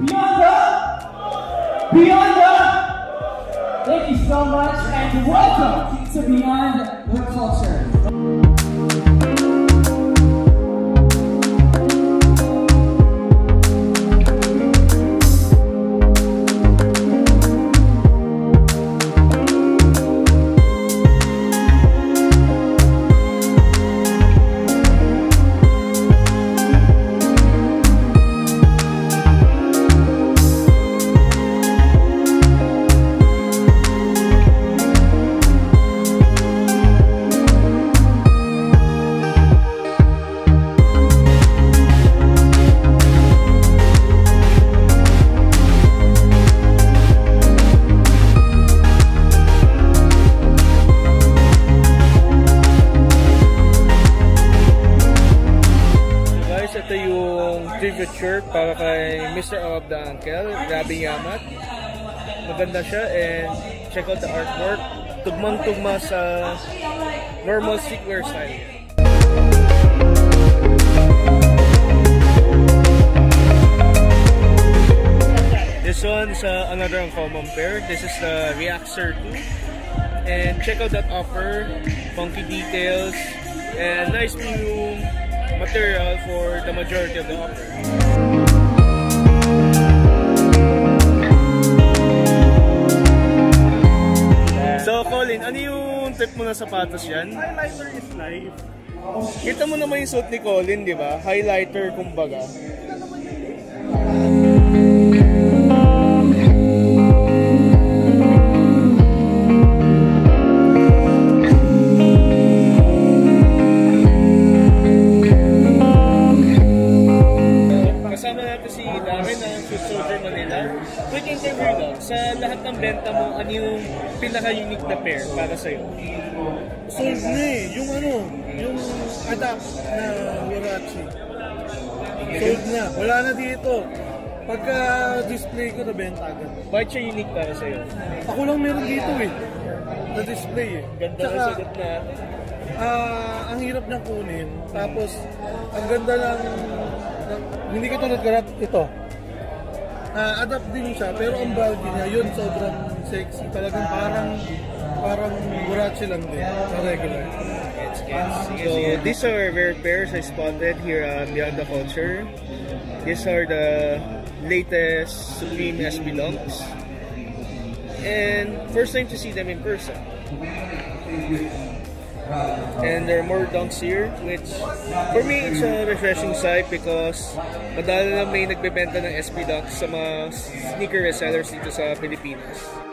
Beyond the? Beyond the? Thank you so much and welcome to Beyond the Culture. Ito yung shirt para kay Mr. of the Uncle, Grabe Yamat. Maganda siya and check out the artwork. Tugmang-tugma sa normal streetwear style. This one sa another uncommon pair. This is the Reaxer 2. And check out that offer. Funky details. And nice new material for the majority of the offer. So Colin, ano yung trip mo na sapatos yan? Highlighter is life. Kita mo naman yung suit ni Colin, di ba? Highlighter, kumbaga. Interview lang, sa lahat ng benta mo, ano yung pinaka-unique na pair para sa'yo? Sold na eh. Yung ano, yung adapt na Warachi. Sold na. Wala na dito. Pagka display ko, nabenta agad. Bakit siya unique para sa'yo? Ako lang meron dito eh. Na display eh. Ganda Tsaka, na sagot na. ah, ang hirap niyang kunin. Tapos, ang ganda lang, ng, hindi ko tulad karat ito. Ah, adapt din siya, pero ang bagay niya, yun sobrang sexy. Talagang parang, parang Warachi lang din, na regular. So these are rare pairs I spotted here on Beyond the Culture. These are the latest Supreme SB Lunks. And first time to see them in person. And there are more dunks here, which for me it's a refreshing sight because madala may nagbebenta ng SB Dunks sa mga sneaker resellers dito sa Pilipinas.